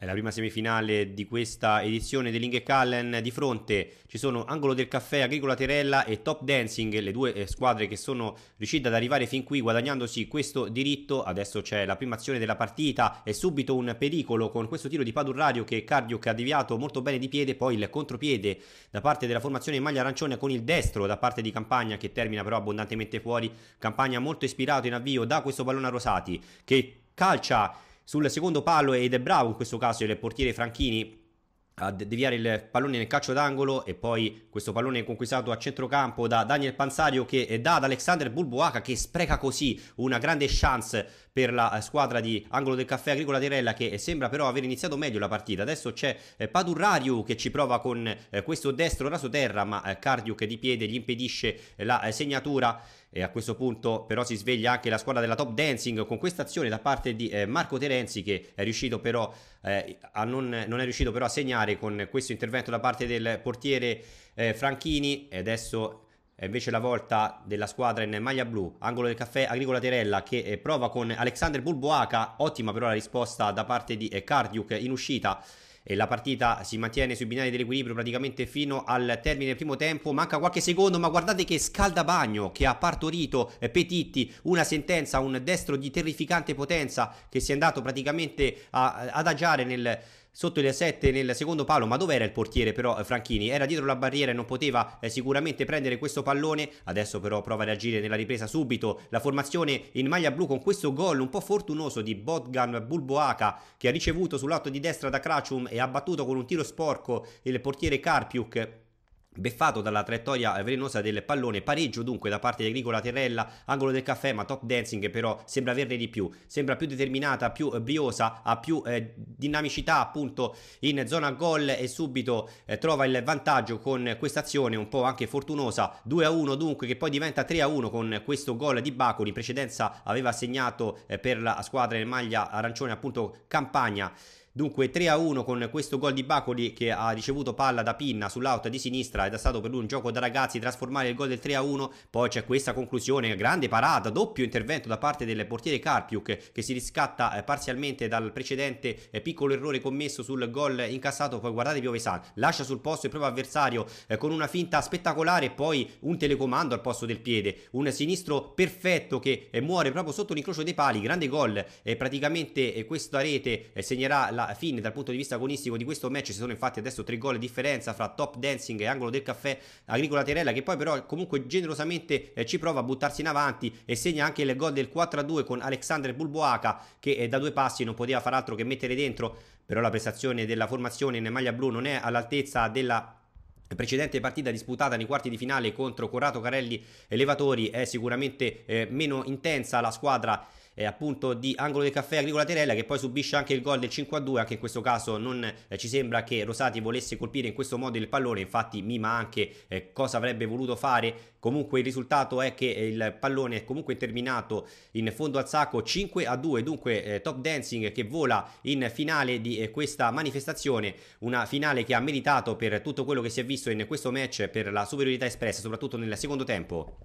È la prima semifinale di questa edizione dell'Inge Callen. Di fronte ci sono Angolo del Caffè, Agricola Terella e Top Dancing, le due eh, squadre che sono riuscite ad arrivare fin qui guadagnandosi questo diritto. Adesso c'è la prima azione della partita e subito un pericolo con questo tiro di Padurrario che Cardio che ha deviato molto bene di piede, poi il contropiede da parte della formazione in maglia arancione con il destro da parte di Campagna che termina però abbondantemente fuori. Campagna molto ispirato in avvio da questo pallone a Rosati che calcia sul secondo palo ed è bravo in questo caso il portiere Franchini a deviare il pallone nel calcio d'angolo e poi questo pallone conquistato a centrocampo da Daniel Panzario che dà ad Alexander Bulboaca che spreca così una grande chance per la squadra di Angolo del Caffè Agricola Terella che sembra però aver iniziato meglio la partita. Adesso c'è eh, Padurrario che ci prova con eh, questo destro raso terra ma eh, Cardio che di piede gli impedisce la segnatura e a questo punto però si sveglia anche la squadra della Top Dancing con questa azione da parte di eh, Marco Terenzi che è riuscito però eh, a non, non, è riuscito però a segnare con questo intervento da parte del portiere eh, Franchini. E adesso è invece la volta della squadra in maglia blu, angolo del caffè Agricola Terella che eh, prova con Alexander Bulboaca, ottima però la risposta da parte di eh, Cardiuk in uscita. E la partita si mantiene sui binari dell'equilibrio praticamente fino al termine del primo tempo. Manca qualche secondo, ma guardate che scaldabagno che ha partorito eh, Petitti, una sentenza, un destro di terrificante potenza che si è andato praticamente a adagiare nel sotto il 7 nel secondo palo, ma dov'era il portiere però eh, Franchini? Era dietro la barriera e non poteva eh, sicuramente prendere questo pallone, adesso però prova a reagire nella ripresa subito, la formazione in maglia blu con questo gol un po' fortunoso di Bodgan Bulboaka che ha ricevuto sul lato di destra da Krachum e ha battuto con un tiro sporco il portiere Karpiuk Beffato dalla traiettoria velenosa del pallone, pareggio dunque da parte di Agricola Terrella, angolo del caffè, ma Top Dancing però sembra averne di più, sembra più determinata, più briosa, ha più eh, dinamicità appunto in zona gol e subito eh, trova il vantaggio con questa azione un po' anche fortunosa, 2 a 1 dunque che poi diventa 3 a 1 con questo gol di Bacoli, in precedenza aveva segnato eh, per la squadra in maglia arancione appunto Campagna Dunque 3 a 1 con questo gol di Bacoli che ha ricevuto palla da Pinna sull'out di sinistra ed è stato per lui un gioco da ragazzi trasformare il gol del 3 a 1. Poi c'è questa conclusione, grande parata, doppio intervento da parte del portiere Carpiuk che si riscatta eh, parzialmente dal precedente eh, piccolo errore commesso sul gol incassato. Poi guardate Piovesan, lascia sul posto il proprio avversario eh, con una finta spettacolare e poi un telecomando al posto del piede. Un sinistro perfetto che muore proprio sotto l'incrocio dei pali, grande gol. E praticamente questa rete segnerà la fine dal punto di vista agonistico di questo match. Ci sono infatti adesso tre gol di differenza fra Top Dancing e Angolo del Caffè Agricola Terella che poi però comunque generosamente eh, ci prova a buttarsi in avanti e segna anche il gol del 4-2 con Alexander Bulboaca che eh, da due passi non poteva far altro che mettere dentro. Però la prestazione della formazione in maglia blu non è all'altezza della precedente partita disputata nei quarti di finale contro Corrado Carelli Elevatori. È sicuramente eh, meno intensa la squadra eh, appunto di angolo del caffè Agricola Terella che poi subisce anche il gol del 5-2 anche in questo caso non eh, ci sembra che Rosati volesse colpire in questo modo il pallone infatti mima anche eh, cosa avrebbe voluto fare. Comunque il risultato è che il pallone è comunque terminato in fondo al sacco 5-2 dunque eh, Top Dancing che vola in finale di eh, questa manifestazione una finale che ha meritato per tutto quello che si è visto in questo match per la superiorità espressa soprattutto nel secondo tempo